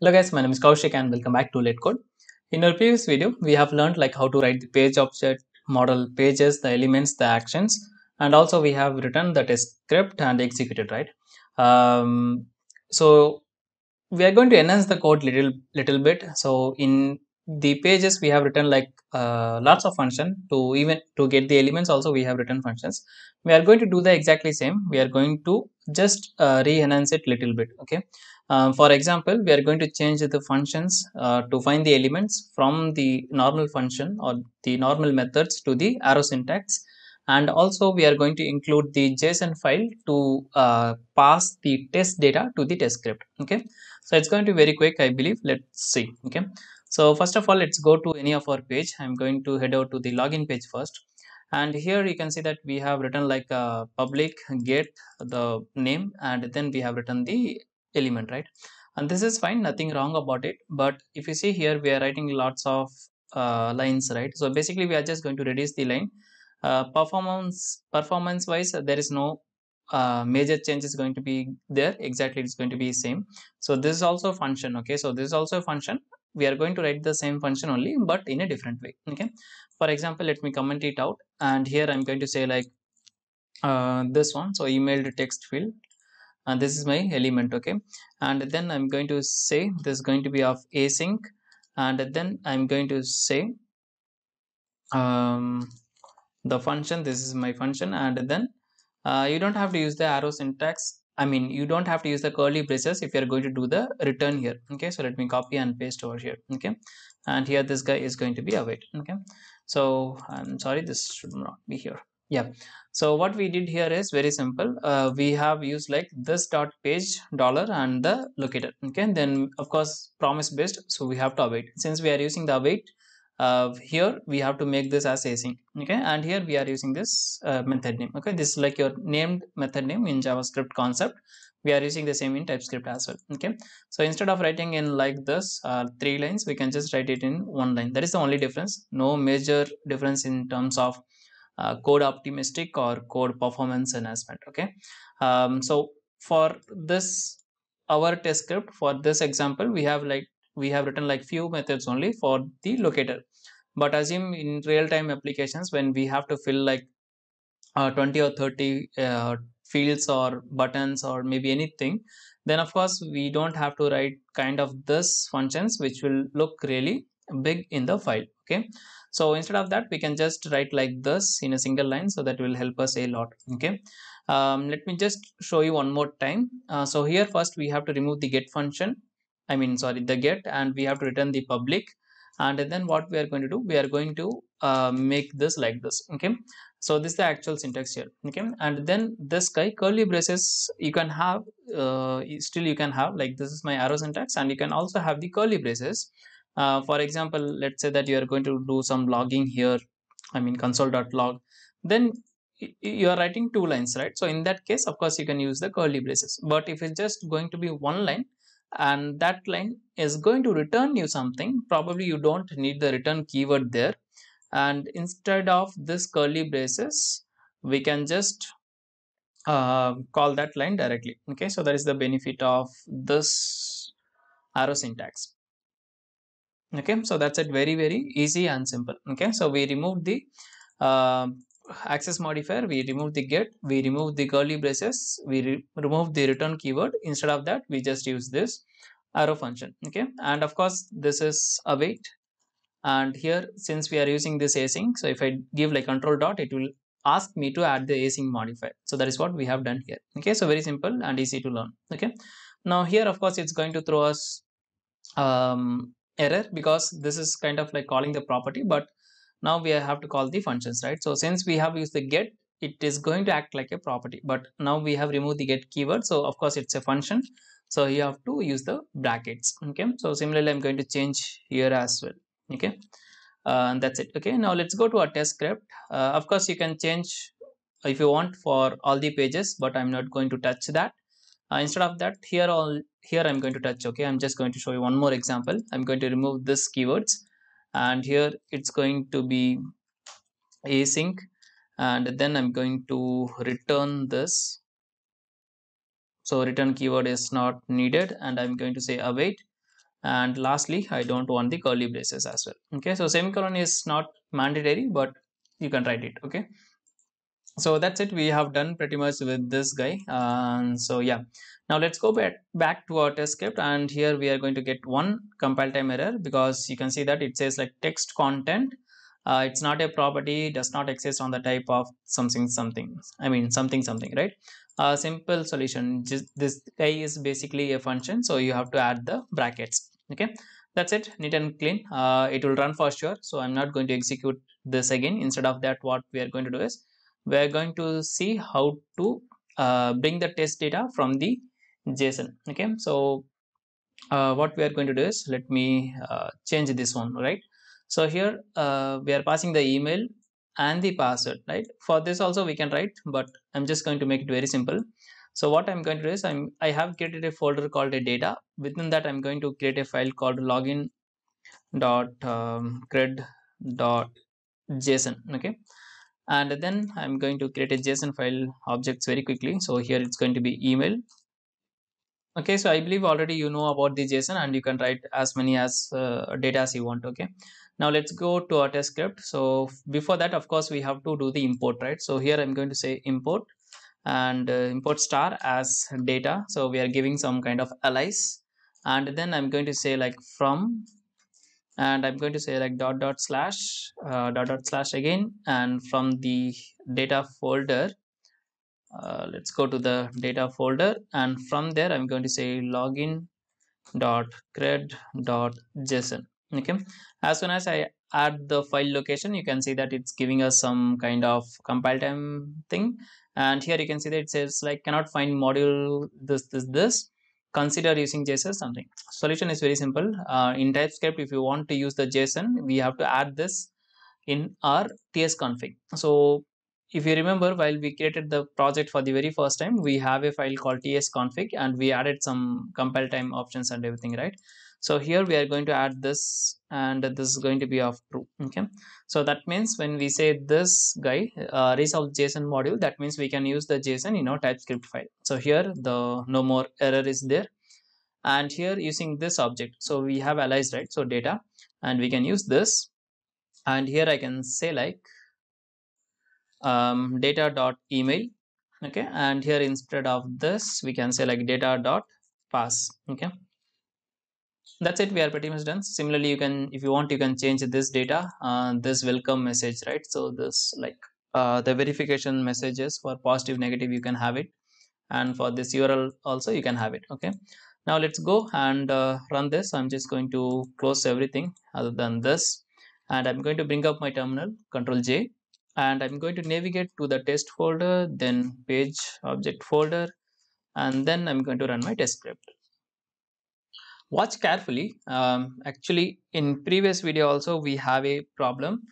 Hello guys, my name is Koushik and welcome back to LetCode. In our previous video, we have learned like how to write the page object, model pages, the elements, the actions, and also we have written the test script and executed, right? Um, so we are going to enhance the code little little bit. So in the pages we have written like uh, lots of function to even to get the elements also we have written functions we are going to do the exactly same we are going to just uh, re-enhance it little bit okay um, for example we are going to change the functions uh, to find the elements from the normal function or the normal methods to the arrow syntax. And also we are going to include the json file to uh, pass the test data to the test script. Okay? So it's going to be very quick i believe. Let's see. Okay? So first of all let's go to any of our page. I'm going to head out to the login page first. And here you can see that we have written like a public get the name and then we have written the element right? And this is fine nothing wrong about it. But if you see here we are writing lots of uh, lines right? So basically we are just going to reduce the line. Uh, performance performance wise there is no uh, major change is going to be there. Exactly it's going to be same. So this is also a function okay? So this is also a function. We are going to write the same function only but in a different way okay? For example let me comment it out. And here i'm going to say like uh, this one. So emailed text field and this is my element okay and then i'm going to say this is going to be of async and then i'm going to say um, the function this is my function and then uh, you don't have to use the arrow syntax I mean, you don't have to use the curly braces if you're going to do the return here. Okay, so let me copy and paste over here. Okay, and here this guy is going to be await. Okay, so I'm sorry, this should not be here. Yeah, so what we did here is very simple. Uh, we have used like this dot page dollar and the locator. Okay, then of course promise based, so we have to await. Since we are using the await, uh, here we have to make this as async. Okay. And here we are using this uh, method name. Okay. This is like your named method name in javascript concept. We are using the same in typescript as well. Okay. So instead of writing in like this uh, three lines we can just write it in one line. That is the only difference. No major difference in terms of uh, code optimistic or code performance enhancement okay? Um, so for this our test script for this example we have like we have written like few methods only for the locator. But assume in real-time applications when we have to fill like uh, 20 or 30 uh, fields or buttons or maybe anything then of course we don't have to write kind of this functions which will look really big in the file okay? So instead of that we can just write like this in a single line so that will help us a lot okay? Um, let me just show you one more time. Uh, so here first we have to remove the get function I mean sorry the get and we have to return the public. And then what we are going to do we are going to uh, make this like this okay? So this is the actual syntax here okay? And then this guy curly braces you can have uh, still you can have like this is my arrow syntax and you can also have the curly braces uh, for example let's say that you are going to do some logging here i mean console.log then you are writing two lines right? So in that case of course you can use the curly braces. But if it's just going to be one line and that line is going to return you something probably you don't need the return keyword there. And instead of this curly braces we can just uh, call that line directly. Okay so that is the benefit of this arrow syntax okay so that's it. Very very easy and simple. Okay so we remove the uh, access modifier we remove the get we remove the curly braces we re remove the return keyword. Instead of that we just use this arrow function. Okay and of course this is await. And here since we are using this async so if i give like control dot it will ask me to add the async modifier. So that is what we have done here. Okay so very simple and easy to learn. Okay now here of course it's going to throw us um, error because this is kind of like calling the property but now we have to call the functions right? So since we have used the get it is going to act like a property but now we have removed the get keyword. So of course it's a function. So you have to use the brackets okay? So similarly i'm going to change here as well okay? Uh, and that's it okay? Now let's go to our test script. Uh, of course you can change if you want for all the pages but i'm not going to touch that uh, instead of that here all here i'm going to touch okay? I'm just going to show you one more example. I'm going to remove this keywords. And here it's going to be async. And then i'm going to return this. So return keyword is not needed. And i'm going to say await. And lastly I don't want the curly braces as well okay? So semicolon is not mandatory but you can write it okay so that's it. We have done pretty much with this guy. And so yeah. Now let's go back back to our test script. And here we are going to get one compile time error because you can see that it says like text content uh, it's not a property does not exist on the type of something something. I mean something something right? A simple solution. Just this guy is basically a function. So you have to add the brackets. Okay? That's it. Neat and clean. Uh, it will run for sure. So i'm not going to execute this again. Instead of that what we are going to do is we're going to see how to uh, bring the test data from the json. Okay so uh, what we are going to do is let me uh, change this one right? So here uh, we are passing the email and the password right? For this also we can write but i'm just going to make it very simple. So what i'm going to do is i'm i have created a folder called a data. Within that i'm going to create a file called login dot um, dot json okay and then I'm going to create a JSON file objects very quickly. So here it's going to be email. Okay, so I believe already you know about the JSON and you can write as many as uh, data as you want. Okay, now let's go to our test script. So before that, of course, we have to do the import, right? So here I'm going to say import and uh, import star as data. So we are giving some kind of alias and then I'm going to say like from and I'm going to say like dot dot slash uh, dot dot slash again. And from the data folder uh, let's go to the data folder. And from there I'm going to say login dot cred dot json. Okay? As soon as I add the file location you can see that it's giving us some kind of compile time thing. And here you can see that it says like cannot find module this this this consider using JSON something. Solution is very simple. Uh, in TypeScript, if you want to use the JSON, we have to add this in our TS config. So if you remember, while we created the project for the very first time, we have a file called TS config and we added some compile time options and everything, right? So here we are going to add this and this is going to be of true. Okay. So that means when we say this guy uh, resolve JSON module, that means we can use the JSON in our TypeScript file. So here the no more error is there. And here using this object. So we have allies right? So data and we can use this. And here I can say like um, data dot email. Okay. And here instead of this, we can say like data dot pass. Okay that's it. We are pretty much done. Similarly you can if you want you can change this data uh, this welcome message right? So this like uh, the verification messages for positive negative you can have it. And for this url also you can have it okay? Now let's go and uh, run this. I'm just going to close everything other than this. And i'm going to bring up my terminal control j. And i'm going to navigate to the test folder then page object folder. And then i'm going to run my test script watch carefully. Um, actually in previous video also we have a problem.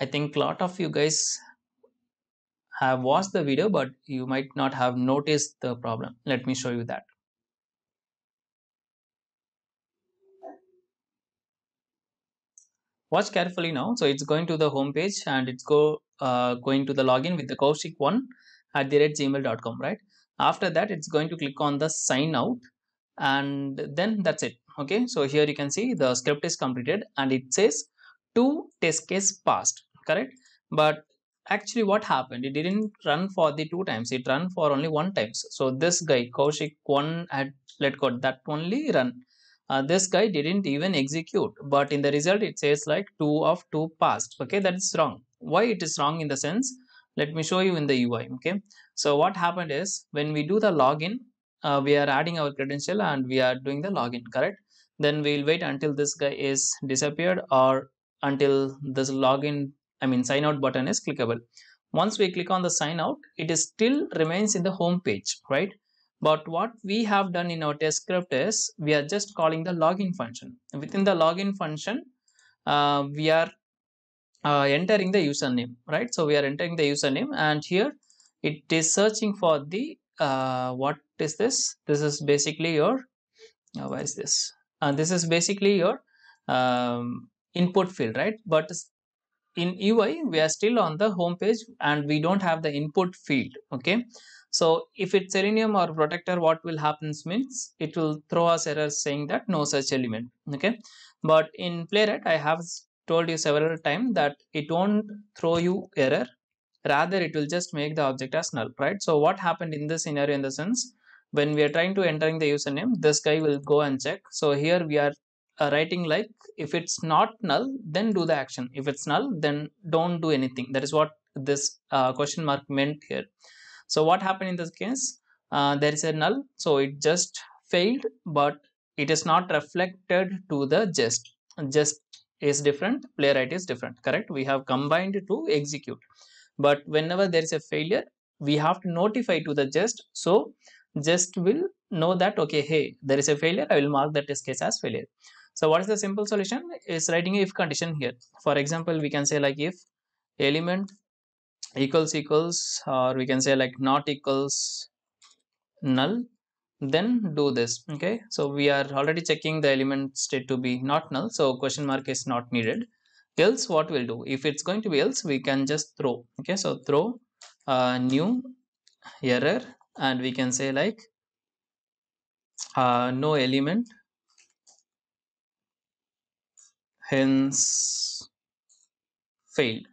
I think lot of you guys have watched the video but you might not have noticed the problem. Let me show you that. Watch carefully now. So it's going to the home page and it's go uh, going to the login with the koushik one at the rate gmail.com right? After that it's going to click on the sign out and then that's it okay? So here you can see the script is completed and it says two test case passed correct? But actually what happened? It didn't run for the two times. It ran for only one times so this guy koushik one had let go that only run. Uh, this guy didn't even execute but in the result it says like two of two passed okay? That is wrong. Why it is wrong in the sense? Let me show you in the ui okay? So what happened is when we do the login uh, we are adding our credential and we are doing the login correct? Then we'll wait until this guy is disappeared or until this login i mean sign out button is clickable. Once we click on the sign out it is still remains in the home page right? But what we have done in our test script is we are just calling the login function. Within the login function uh, we are uh, entering the username right? So we are entering the username and here it is searching for the uh, what is this? This is basically your uh, is this? Uh, this is basically your um, input field right? But in UI we are still on the home page and we don't have the input field okay? So if it's selenium or protractor what will happens means it will throw us errors saying that no such element okay? But in playwright i have told you several times that it won't throw you error rather it will jest make the object as null right? So what happened in this scenario in the sense when we are trying to entering the username this guy will go and check. So here we are uh, writing like if it's not null then do the action. If it's null then don't do anything. That is what this uh, question mark meant here. So what happened in this case? Uh, there is a null. So it jest failed but it is not reflected to the just just is different playwright is different correct? We have combined to execute but whenever there is a failure we have to notify to the jest so jest will know that okay hey there is a failure i will mark that test case as failure. So what is the simple solution? Is writing if condition here. For example we can say like if element equals equals or we can say like not equals null then do this okay? So we are already checking the element state to be not null. So question mark is not needed else what we'll do? If it's going to be else we can just throw okay? So throw a new error and we can say like uh, no element. Hence failed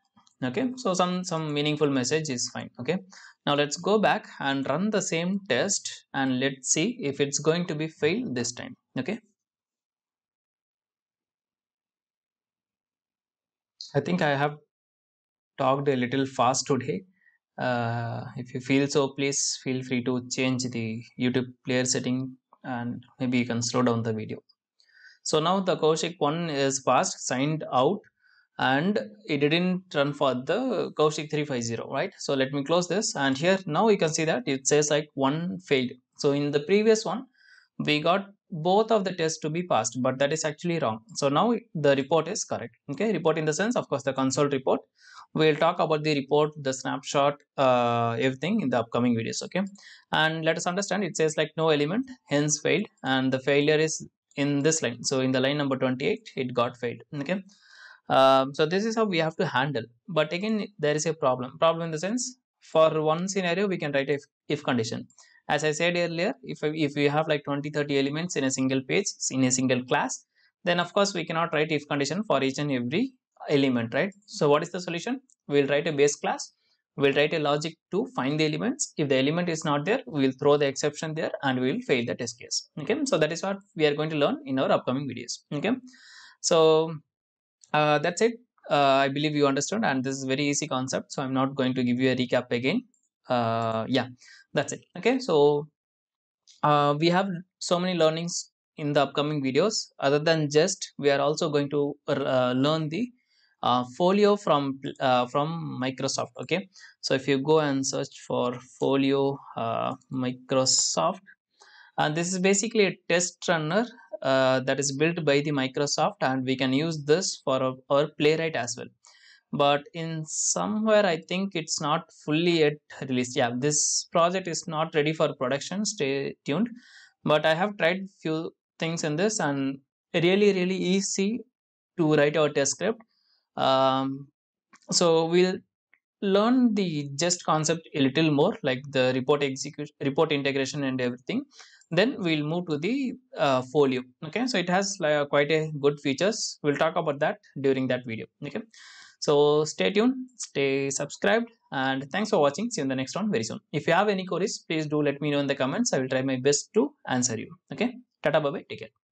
okay? So some some meaningful message is fine okay? Now let's go back and run the same test and let's see if it's going to be failed this time okay I think I have talked a little fast today. Uh, if you feel so, please feel free to change the YouTube player setting and maybe you can slow down the video. So now the Koushik one is passed, signed out and it didn't run for the Koushik 350, right? So let me close this and here now you can see that it says like one failed. So in the previous one, we got both of the tests to be passed but that is actually wrong. So now the report is correct okay? Report in the sense of course the console report. We'll talk about the report the snapshot uh, everything in the upcoming videos okay? And let us understand it says like no element hence failed and the failure is in this line. So in the line number 28 it got failed okay? Um, so this is how we have to handle. But again there is a problem. Problem in the sense for one scenario we can write if if condition as i said earlier if if we have like 20 30 elements in a single page in a single class then of course we cannot write if condition for each and every element right? So what is the solution? We'll write a base class. We'll write a logic to find the elements. If the element is not there we will throw the exception there and we will fail the test case. Okay? So that is what we are going to learn in our upcoming videos. Okay? So uh, that's it. Uh, i believe you understood and this is very easy concept so i'm not going to give you a recap again uh, yeah that's it. Okay so uh, we have so many learnings in the upcoming videos. Other than just we are also going to uh, learn the uh, folio from uh, from microsoft okay? So if you go and search for folio uh, microsoft and this is basically a test runner uh, that is built by the microsoft and we can use this for our, our playwright as well but in somewhere i think it's not fully yet released. Yeah this project is not ready for production. Stay tuned. But i have tried few things in this and really really easy to write our test script. Um, so we'll learn the jest concept a little more like the report execution report integration and everything. Then we'll move to the uh, folio. Okay so it has like quite a good features. We'll talk about that during that video. Okay so stay tuned, stay subscribed, and thanks for watching. See you in the next one very soon. If you have any queries, please do let me know in the comments. I will try my best to answer you. Okay. Tata bye bye. Take care.